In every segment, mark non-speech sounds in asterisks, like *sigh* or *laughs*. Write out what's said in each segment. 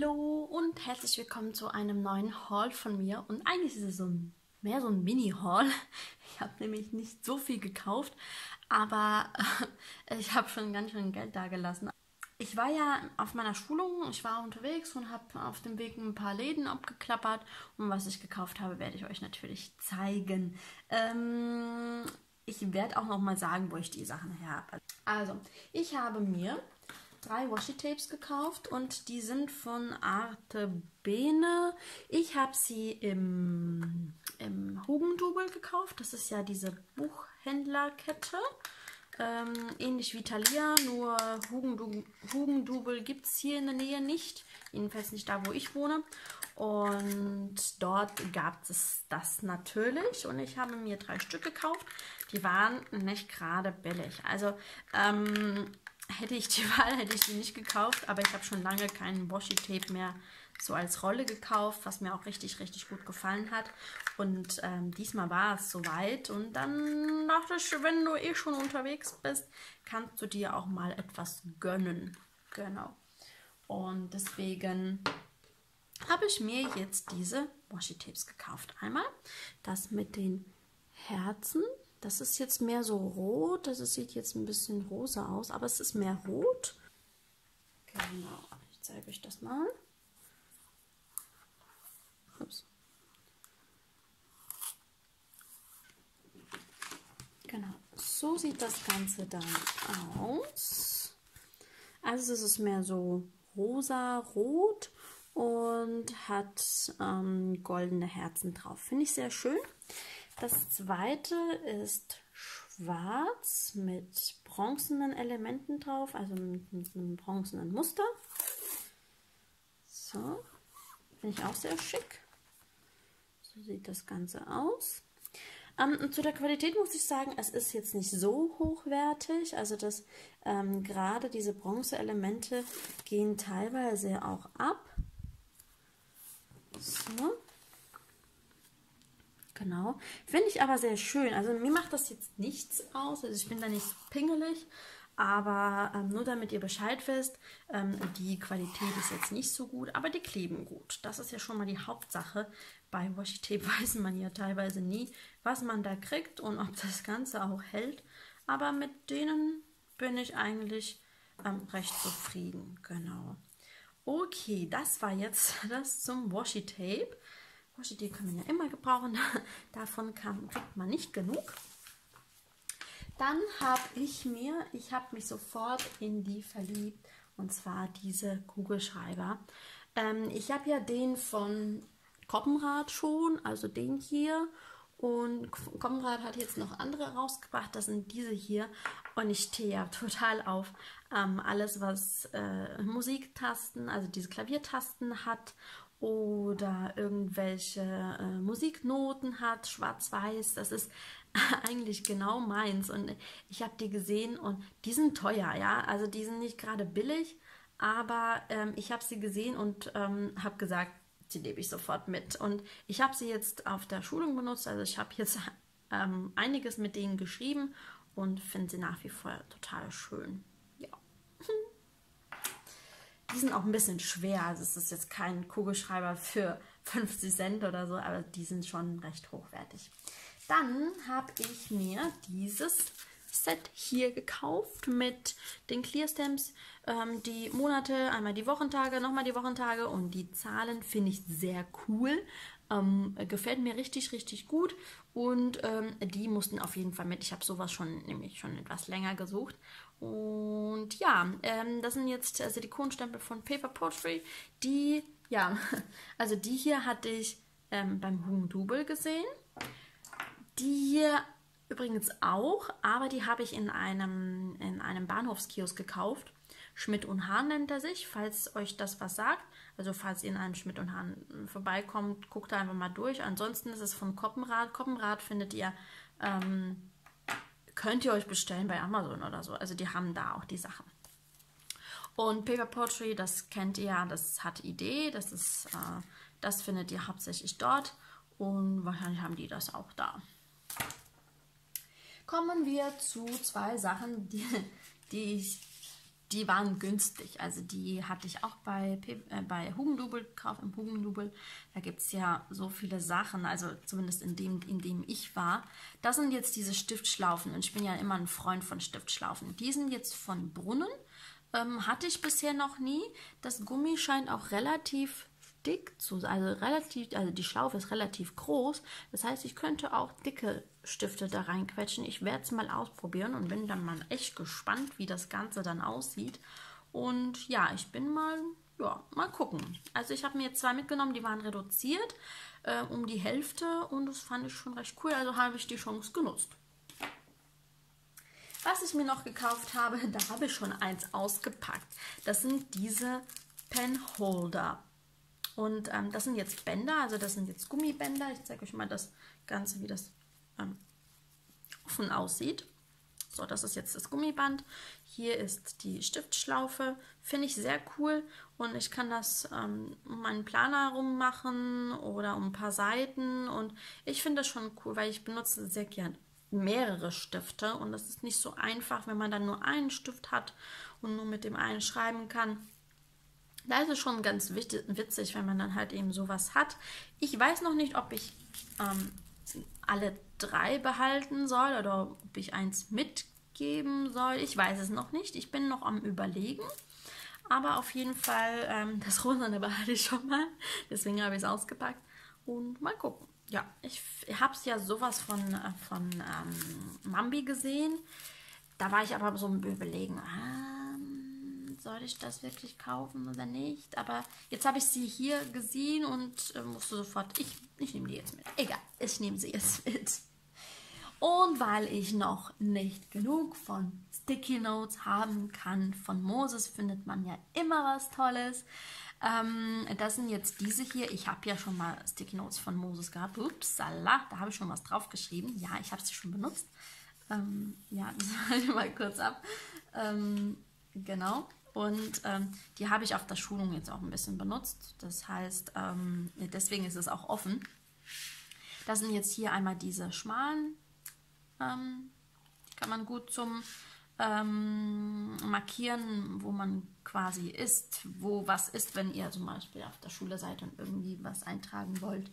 Hallo und herzlich willkommen zu einem neuen Haul von mir. Und eigentlich ist es so ein, mehr so ein Mini-Haul. Ich habe nämlich nicht so viel gekauft, aber *laughs* ich habe schon ganz schön Geld da gelassen. Ich war ja auf meiner Schulung, ich war unterwegs und habe auf dem Weg ein paar Läden abgeklappert. Und was ich gekauft habe, werde ich euch natürlich zeigen. Ähm, ich werde auch noch mal sagen, wo ich die Sachen her habe. Also, ich habe mir drei Washi-Tapes gekauft und die sind von Arte Bene. Ich habe sie im, im Hugendubel gekauft. Das ist ja diese Buchhändlerkette. Ähm, ähnlich wie Thalia, nur Hugendubel, Hugendubel gibt es hier in der Nähe nicht. Jedenfalls nicht da, wo ich wohne. Und dort gab es das natürlich. Und ich habe mir drei Stück gekauft. Die waren nicht gerade billig. Also, ähm, hätte ich die *laughs* Wahl, hätte ich die nicht gekauft, aber ich habe schon lange keinen Washi-Tape mehr so als Rolle gekauft, was mir auch richtig, richtig gut gefallen hat. Und ähm, diesmal war es soweit. Und dann dachte ich, wenn du eh schon unterwegs bist, kannst du dir auch mal etwas gönnen. Genau. Und deswegen habe ich mir jetzt diese Washi-Tapes gekauft. Einmal das mit den Herzen das ist jetzt mehr so rot. Das sieht jetzt ein bisschen rosa aus, aber es ist mehr rot. Genau, ich zeige euch das mal. Ups. Genau, so sieht das Ganze dann aus. Also es ist mehr so rosa-rot und hat ähm, goldene Herzen drauf. Finde ich sehr schön. Das zweite ist schwarz mit bronzenen Elementen drauf, also mit, einem bronzenen Muster. So, finde ich auch sehr schick. So sieht das Ganze aus. Ähm, zu der Qualität muss ich sagen, es ist jetzt nicht so hochwertig. Also dass ähm, gerade diese Bronze-Elemente gehen teilweise auch ab. So. Genau. Finde ich aber sehr schön. Also mir macht das jetzt nichts aus. Also ich bin da nicht pingelig. Aber ähm, nur damit ihr Bescheid wisst, ähm, die Qualität ist jetzt nicht so gut, aber die kleben gut. Das ist ja schon mal die Hauptsache. Bei Washi Tape *laughs* weiß man ja teilweise nie, was man da kriegt und ob das Ganze auch hält. Aber mit denen bin ich eigentlich ähm, recht zufrieden. Genau. Okay, das war jetzt *laughs* das zum Washi Washi können wir ja immer gebrauchen. *laughs* Davon kann, kriegt man nicht genug. Dann habe ich mir, ich habe mich sofort in die verliebt, und zwar diese Kugelschreiber. Ähm, ich habe ja den von Koppenrad schon, also den hier. Und Koppenrad hat jetzt noch andere rausgebracht, das sind diese hier. Und ich stehe ja *laughs* total auf ähm, alles, was äh, Musiktasten, also diese Klaviertasten hat oder irgendwelche äh, Musiknoten hat, schwarz-weiß. Das ist *laughs* eigentlich genau meins. Und ich habe die gesehen und die sind teuer, ja. Also die sind nicht gerade billig, aber ähm, ich habe sie gesehen und ähm, habe gesagt, die nehme ich sofort mit. Und ich habe sie jetzt auf der Schulung benutzt. Also ich habe jetzt *laughs* ähm, einiges mit denen geschrieben und finde sie nach wie vor total schön. Die sind auch ein bisschen schwer. Also es ist jetzt kein Kugelschreiber für *laughs* 50 Cent oder so, aber die sind schon recht hochwertig. Dann habe ich mir dieses Set hier gekauft mit den Clear Stamps. Ähm, die Monate, einmal die Wochentage, nochmal die Wochentage und die Zahlen finde ich sehr cool. Ähm, gefällt mir richtig, richtig gut. Und ähm, die mussten auf jeden Fall mit. Ich habe sowas schon nämlich schon etwas länger gesucht. Und ja, ähm, das sind jetzt äh, Silikonstempel von Paper Poetry. Die, ja, *laughs* also die hier hatte ich ähm, beim Hugendubel gesehen. Die hier übrigens auch, aber die habe ich in einem, in einem Bahnhofskiosk gekauft. Schmidt und Hahn nennt er sich, falls euch das was sagt. Also falls ihr in einem Schmidt und Hahn vorbeikommt, guckt da einfach mal durch. Ansonsten ist es von Koppenrad. Koppenrad findet ihr ähm, könnt ihr euch bestellen bei Amazon oder so. Also die haben da auch die Sachen. Und Paper Poetry, das kennt ihr ja, das hat Idee, das ist, äh, das findet ihr hauptsächlich dort und wahrscheinlich haben die das auch da. Kommen wir zu zwei Sachen, die, die ich die waren günstig. Also die hatte ich auch bei, äh, bei Hugendubel gekauft, im Hugendubel. Da gibt es ja so viele Sachen, also zumindest in dem, in dem ich war. Das sind jetzt diese Stiftschlaufen und ich bin ja immer ein Freund von Stiftschlaufen. Die sind jetzt von Brunnen. Ähm, hatte ich bisher noch nie. Das Gummi scheint auch relativ dick zu sein, also relativ, also die Schlaufe ist relativ groß. Das heißt, ich könnte auch dicke Stifte da reinquetschen. Ich werde es mal ausprobieren und bin dann mal echt gespannt, wie das Ganze dann aussieht. Und ja, ich bin mal, ja, mal gucken. Also ich habe mir zwei mitgenommen, die waren reduziert äh, um die Hälfte und das fand ich schon recht cool. Also habe ich die Chance genutzt. Was ich mir noch gekauft habe, *laughs* da habe ich schon eins ausgepackt. Das sind diese Penholder. Und ähm, das sind jetzt Bänder, also das sind jetzt Gummibänder. Ich zeige euch mal das Ganze, wie das ähm, offen aussieht. So, das ist jetzt das Gummiband. Hier ist die Stiftschlaufe. Finde ich sehr cool. Und ich kann das ähm, um meinen Planer rummachen oder um ein paar Seiten. Und ich finde das schon cool, weil ich benutze sehr gern mehrere Stifte. Und das ist nicht so einfach, wenn man dann nur einen Stift hat und nur mit dem einen schreiben kann. Da ist es schon ganz witzig, wenn man dann halt eben sowas hat. Ich weiß noch nicht, ob ich ähm, alle drei behalten soll oder ob ich eins mitgeben soll. Ich weiß es noch nicht. Ich bin noch am Überlegen. Aber auf jeden Fall, ähm, *laughs* das Rosane behalte ich schon mal. Deswegen habe ich es ausgepackt. Und mal gucken. Ja, ich, habe es ja sowas von, äh, von ähm, Mambi gesehen. Da war ich aber so im Überlegen. Ah, soll ich das wirklich kaufen oder nicht? Aber jetzt habe ich sie hier gesehen und äh, musste sofort, ich, ich nehme die jetzt mit. Egal, ich nehme sie jetzt *laughs* mit. Und weil ich noch nicht genug von Sticky Notes haben kann, von Moses findet man ja immer was Tolles. Ähm, das sind jetzt diese hier. Ich habe ja schon mal Sticky Notes von Moses gehabt. Upsala, da habe ich schon was drauf geschrieben. Ja, ich habe sie schon benutzt. Ähm, ja, das *laughs* halte ich mal kurz ab. Ähm, genau. Und ähm, die habe ich auf der Schulung jetzt auch ein bisschen benutzt. Das heißt, ähm, deswegen ist es auch offen. Das sind jetzt hier einmal diese schmalen. Ähm, die kann man gut zum ähm, Markieren, wo man quasi ist, wo was ist, wenn ihr zum Beispiel auf der Schule seid und irgendwie was eintragen wollt.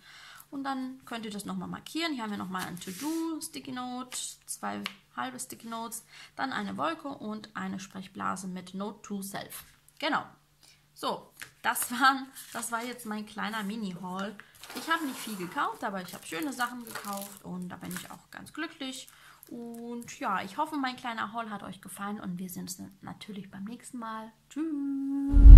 Und dann könnt ihr das nochmal markieren. Hier haben wir nochmal ein To-Do, Sticky Note, zwei halbe Sticky Notes, dann eine Wolke und eine Sprechblase mit Note to Self. Genau. So, das, waren, das war jetzt mein kleiner Mini-Haul. Ich habe nicht viel gekauft, aber ich habe schöne Sachen gekauft und da bin ich auch ganz glücklich. Und ja, ich hoffe, mein kleiner Haul hat euch gefallen und wir sehen uns natürlich beim nächsten Mal. Tschüss!